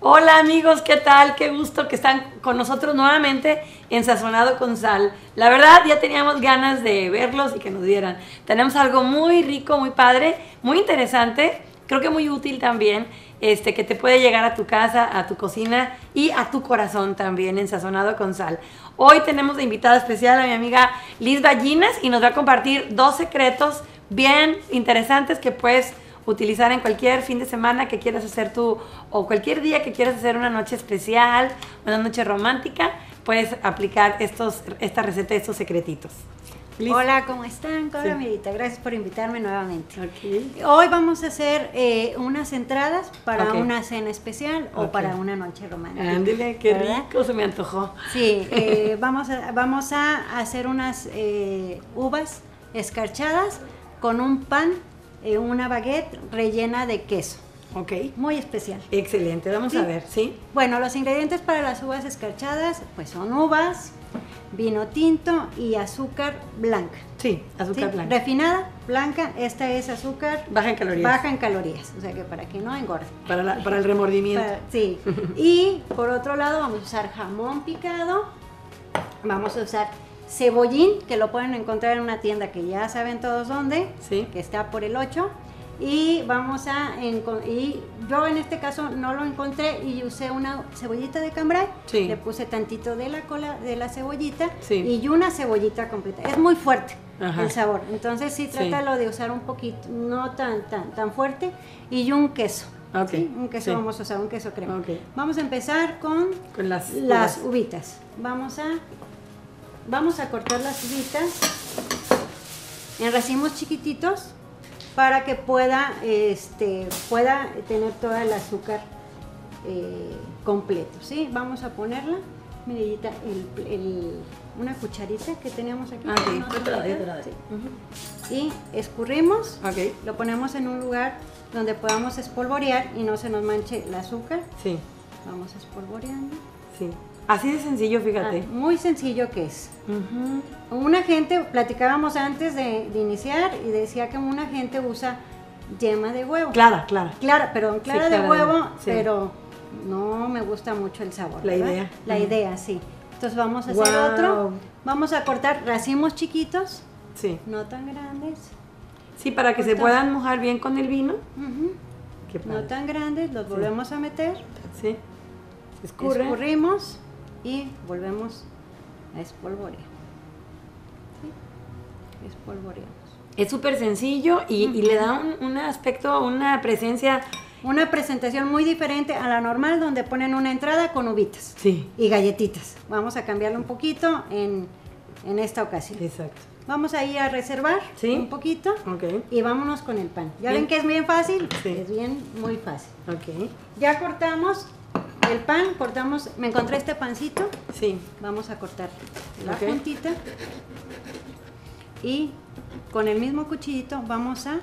Hola amigos, ¿qué tal? Qué gusto que están con nosotros nuevamente en Sazonado con Sal. La verdad ya teníamos ganas de verlos y que nos dieran. Tenemos algo muy rico, muy padre, muy interesante, creo que muy útil también, este, que te puede llegar a tu casa, a tu cocina y a tu corazón también en Sazonado con Sal. Hoy tenemos de invitada especial a mi amiga Liz Ballinas y nos va a compartir dos secretos bien interesantes que puedes utilizar en cualquier fin de semana que quieras hacer tú o cualquier día que quieras hacer una noche especial, una noche romántica, puedes aplicar estos, esta receta, estos secretitos. Hola, ¿cómo están? Hola, Sí. Gracias por invitarme nuevamente. Ok. Hoy vamos a hacer eh, unas entradas para Ok. una cena especial o Ok. para una noche romántica. Ándale, qué ¿verdad? rico, se me antojó. Sí, eh, vamos, a, vamos a hacer unas eh, uvas escarchadas con un pan, eh, una baguette rellena de queso. Ok. Muy especial. Excelente, vamos Sí. a ver, ¿sí? Bueno, los ingredientes para las uvas escarchadas pues son uvas, vino tinto y azúcar blanca. Sí, azúcar ¿sí? blanco. Refinada, blanca, esta es azúcar Baja en calorías. baja en calorías, o sea que para que no engorde. Para, la- para el remordimiento. Para- sí. Y por otro lado vamos a usar jamón picado, vamos a usar cebollín, que lo pueden encontrar en una tienda que ya saben todos dónde, Sí. que está por el 8. Y vamos a y yo en este caso no lo encontré y usé una cebollita de cambray, Sí. le puse tantito de la cola de la cebollita Sí. y una cebollita completa. Es muy fuerte Ajá. el sabor, entonces sí trátalo de usar un poquito, no tan tan tan fuerte y un queso. ¿sí? Un queso vamos a usar, un queso crema. Vamos a empezar con Con las las uvas. uvitas. Vamos a vamos a cortar las uvitas en racimos chiquititos para que pueda este pueda tener todo el azúcar eh, completo, ¿sí? Vamos a ponerla, Mirellita, el, el- una cucharita que teníamos aquí. Ah, ok. ¿no? Yo te la doy, yo te la doy. Sí. Y escurrimos, lo ponemos en un lugar donde podamos espolvorear y no se nos manche el azúcar. sí, Vamos espolvoreando. Sí. Así de sencillo, fíjate. Ah, muy sencillo que es. Una gente, platicábamos antes de, de iniciar y decía que una gente usa yema de huevo. Clara, clara. Clara, perdón, clara Sí, clara de huevo, sí. pero no me gusta mucho el sabor. La ¿verdad? idea. La idea, sí. Entonces vamos a hacer otro. Vamos a cortar racimos chiquitos, Sí. no tan grandes. Sí, para que se puedan mojar bien con el vino. No tan grandes, los Sí. volvemos a meter. Sí. Escurre. Escurrimos y volvemos a espolvorear. ¿Sí? Espolvoreamos. Es súper sencillo y, y le da un, un aspecto, una presencia. Una presentación muy diferente a la normal donde ponen una entrada con uvitas Sí, y galletitas. Vamos a cambiarlo un poquito en, en esta ocasión. exacto. Vamos a ir a reservar Sí. un poquito Ok, y vámonos con el pan. ¿Ya Bien. ven que es bien fácil? Sí. Es bien, muy fácil. Ya cortamos el pan, cortamos, me encontré este pancito, Sí, vamos a cortar la puntita y con el mismo cuchillito vamos a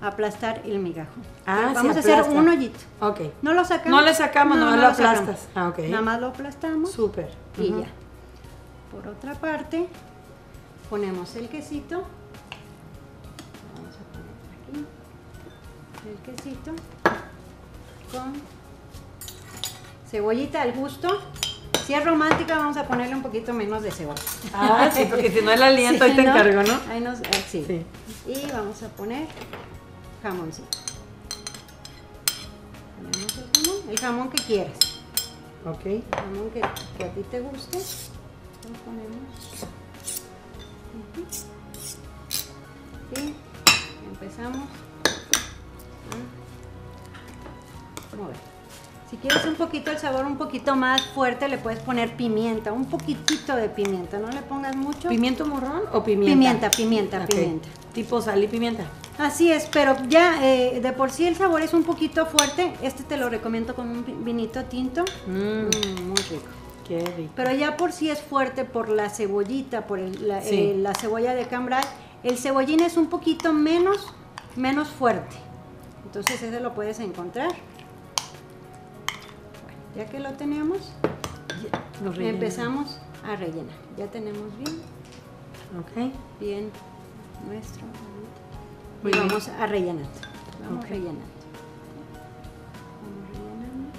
aplastar el migajo. Ah, vamos a hacer un hoyito. ok. No lo sacamos. No le sacamos, nomás lo lo aplastas. sacamos. Ah, ok. Nada más lo aplastamos Súper. y ya. Por otra parte, ponemos el quesito. Vamos a poner aquí el quesito con cebollita al gusto. Si es romántica, vamos a ponerle un poquito menos de cebolla. Ah, sí, porque si no el aliento, Sí, ahí te ¿no? encargo, ¿no? Ahí nos, ah, sí. Sí. Y vamos a poner jamoncito. Ponemos el jamón, el jamón que quieras. Ok. El jamón que, que a ti te guste. Lo ponemos. Y empezamos a mover. Si quieres un poquito el sabor un poquito más fuerte, le puedes poner pimienta, un poquitito de pimienta, no le pongas mucho. ¿Pimiento morrón o pimienta? Pimienta, pimienta, pimienta. Tipo sal y pimienta. Así es, pero ya eh, de por sí el sabor es un poquito fuerte. Este te lo recomiendo con un vi- vinito tinto. Mm, Mm, muy rico. qué rico. Pero ya por sí es fuerte por la cebollita, por el- la, Sí. eh, la cebolla de cambray. El cebollín es un poquito menos, menos fuerte. Entonces ese lo puedes encontrar. Ya que lo tenemos, Lo empezamos a rellenar. Ya tenemos bien, Ok. bien nuestro. y bien. vamos a rellenar. Vamos Ok. rellenando. Vamos rellenando.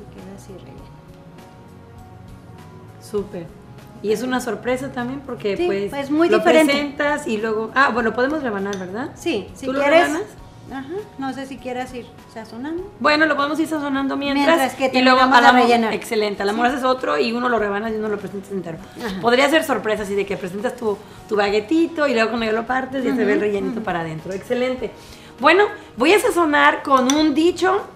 Y queda así relleno. Súper. Y es una sorpresa también porque Sí, pues pues, muy lo diferente. presentas y luego... Ah, bueno, podemos rebanar, ¿verdad? Sí, si ¿Tú lo rebanas? Ajá, no sé si quieras ir sazonando. Bueno, lo podemos ir sazonando mientras. Mientras que y luego al amor- rellenar. Excelente. Al amor haces otro y uno lo rebanas y uno lo presentas entero. Ajá. Podría ser sorpresa así de que presentas tu, tu baguetito y luego cuando ya lo partes ya se ve el rellenito para adentro. Excelente. Bueno, voy a sazonar con un dicho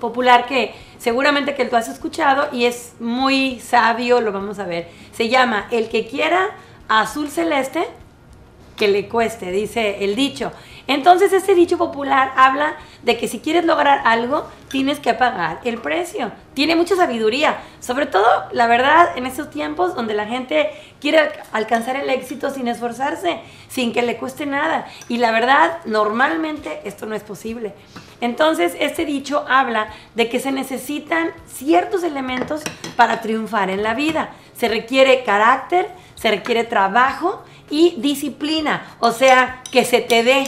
popular que seguramente que tú has escuchado y es muy sabio, lo vamos a ver. Se llama El que quiera azul celeste, que le cueste, dice el dicho. Entonces ese dicho popular habla de que si quieres lograr algo, tienes que pagar el precio. Tiene mucha sabiduría, sobre todo, la verdad, en estos tiempos donde la gente quiere al- alcanzar el éxito sin esforzarse, sin que le cueste nada. Y la verdad, normalmente esto no es posible. Entonces, este dicho habla de que se necesitan ciertos elementos para triunfar en la vida. Se requiere carácter, se requiere trabajo y disciplina, o sea, que se te dé.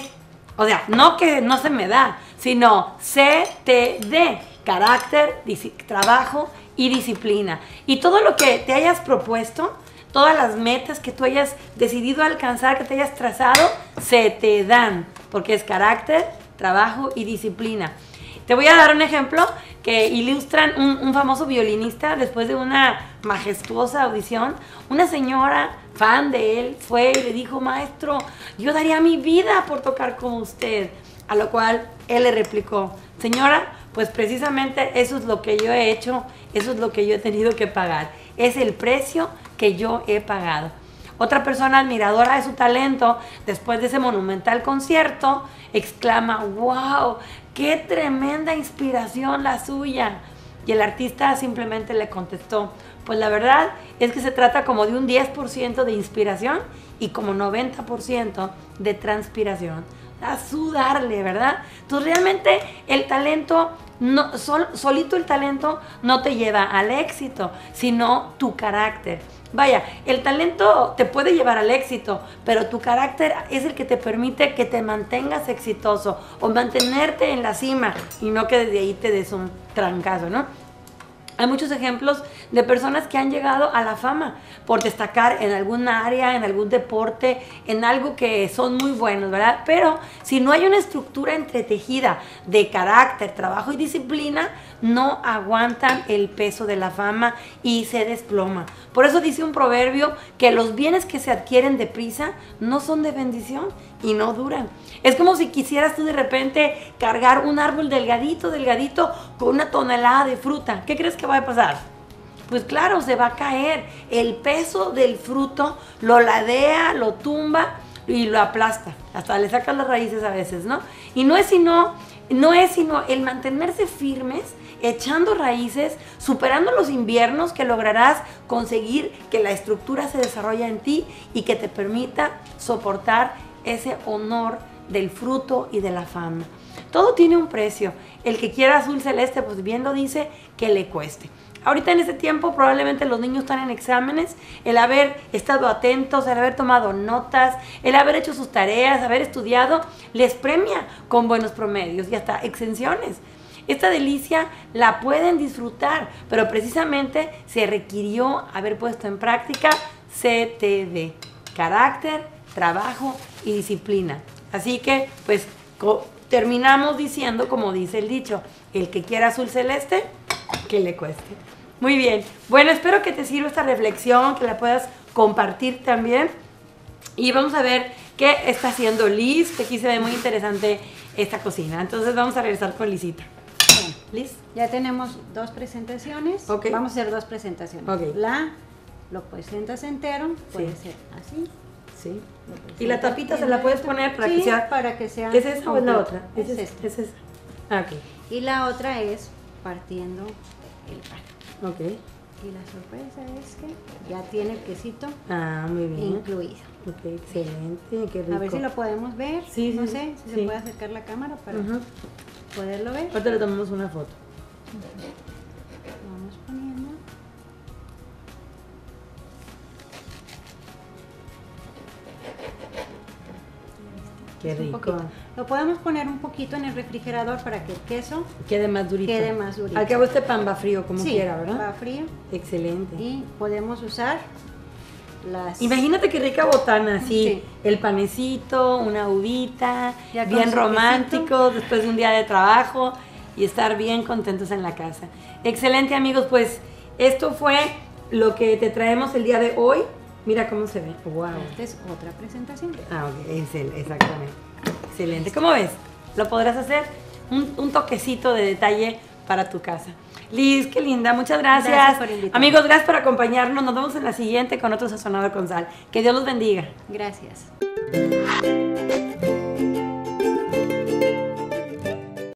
O sea, no que no se me da, sino se te dé carácter, trabajo y disciplina. Y todo lo que te hayas propuesto, todas las metas que tú hayas decidido alcanzar, que te hayas trazado, se te dan, porque es carácter, trabajo y disciplina. Te voy a dar un ejemplo que ilustran un, un famoso violinista después de una majestuosa audición. Una señora fan de él fue y le dijo, maestro, yo daría mi vida por tocar como usted. A lo cual él le replicó, señora, pues precisamente eso es lo que yo he hecho, eso es lo que yo he tenido que pagar. Es el precio que yo he pagado. Otra persona admiradora de su talento, después de ese monumental concierto, exclama, wow, qué tremenda inspiración la suya. Y el artista simplemente le contestó, pues la verdad es que se trata como de un 10% de inspiración y como 90% de transpiración. A sudarle, ¿verdad? Entonces realmente el talento, no, sol- solito el talento no te lleva al éxito, sino tu carácter. Vaya, el talento te puede llevar al éxito, pero tu carácter es el que te permite que te mantengas exitoso o mantenerte en la cima y no que desde ahí te des un trancazo, ¿no? Hay muchos ejemplos de personas que han llegado a la fama por destacar en alguna área, en algún deporte, en algo que son muy buenos, ¿verdad? Pero si no hay una estructura entretejida de carácter, trabajo y disciplina, no aguantan el peso de la fama y se desploma. Por eso dice un proverbio que los bienes que se adquieren deprisa no son de bendición y no duran. Es como si quisieras tú de repente cargar un árbol delgadito, delgadito, con una tonelada de fruta. ¿Qué crees que va a pasar? Pues claro, se va a caer. El peso del fruto lo ladea, lo tumba y lo aplasta. Hasta le sacan las raíces a veces, ¿no? Y no es sino, no es sino el mantenerse firmes, echando raíces, superando los inviernos que lograrás conseguir que la estructura se desarrolle en ti y que te permita soportar ese honor del fruto y de la fama. Todo tiene un precio. El que quiera azul celeste, pues bien lo dice, que le cueste. Ahorita en este tiempo probablemente los niños están en exámenes, el haber estado atentos, el haber tomado notas, el haber hecho sus tareas, haber estudiado, les premia con buenos promedios y hasta exenciones. Esta delicia la pueden disfrutar, pero precisamente se requirió haber puesto en práctica CTD, carácter, trabajo y disciplina. Así que, pues, terminamos diciendo, como dice el dicho, el que quiera azul celeste, que le cueste. Muy bien. Bueno, espero que te sirva esta reflexión, que la puedas compartir también. Y vamos a ver qué está haciendo Liz, que aquí se ve muy interesante esta cocina. Entonces vamos a regresar con. Bueno, Liz. ya tenemos dos presentaciones. Ok. Vamos a hacer dos presentaciones. Ok. La lo presentas entero, puede Sí. ser así. Sí. Y la tapita se la puedes poner para Sí, que sea... para que sea ¿Es esa o es la otra? Es es, esta. es esa. Ah. Y la otra es partiendo el pan. Ok. Y la sorpresa es que ya tiene el quesito Ah, muy bien. incluido. Ok, excelente, qué rico. A ver si lo podemos ver. Sí, no sí, sé si sí. se puede acercar la cámara para poderlo ver. Ahorita le tomamos una foto. Vamos poniendo. Qué Es un rico. poquito. Lo podemos poner un poquito en el refrigerador para que el queso Quede más durito. Quede más durito. Al cabo este pan va frío como sí, quiera, ¿verdad? va frío Excelente. y podemos usar las Imagínate qué rica botana, así, Sí. el panecito, una uvita, Ya bien romántico, después de un día de trabajo y estar bien contentos en la casa. Excelente amigos, pues esto fue lo que te traemos el día de hoy. Mira cómo se ve. Wow. Esta es otra presentación. Ah, ok, es él, exactamente. Excelente. ¿Cómo ves? ¿Lo podrás hacer? Un, un toquecito de detalle para tu casa. Liz, qué linda, muchas gracias. Gracias por invitarme. Amigos, gracias por acompañarnos. Nos vemos en la siguiente con otro sazonado con sal. Que Dios los bendiga. Gracias.